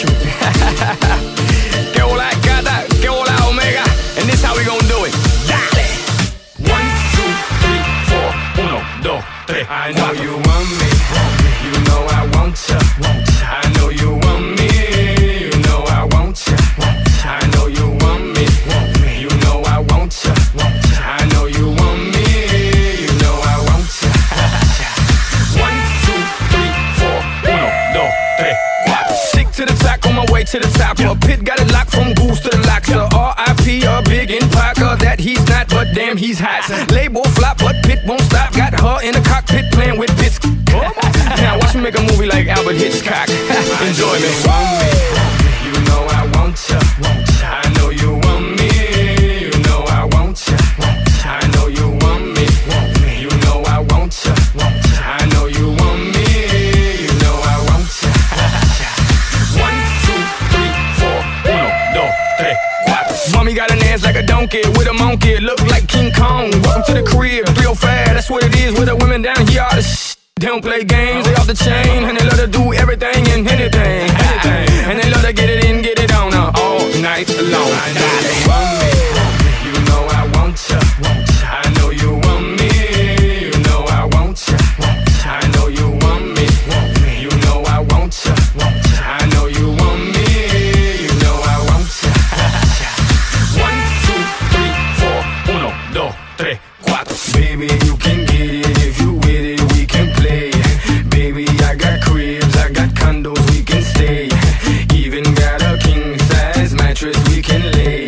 Dale. One, two, three, four. Uno, dos, tres. I know you. You to the top, on my way to the top. A pit got it locked from goose to the locks. R.I.P. a big in Parker that he's not, but damn he's hot. Label flop, but Pit won't stop. Got her in the cockpit playing with bits. now watch me make a movie like Albert Hitchcock. Enjoy me. Mommy got an ass like a donkey with a monkey. Look like King Kong. Welcome to the crib, 305. That's what it is with the women down here. All the sh- they don't play games, they off the chain. And they love to do everything and anything. anything. And they love to get it in, get it on uh, all night long. we can lay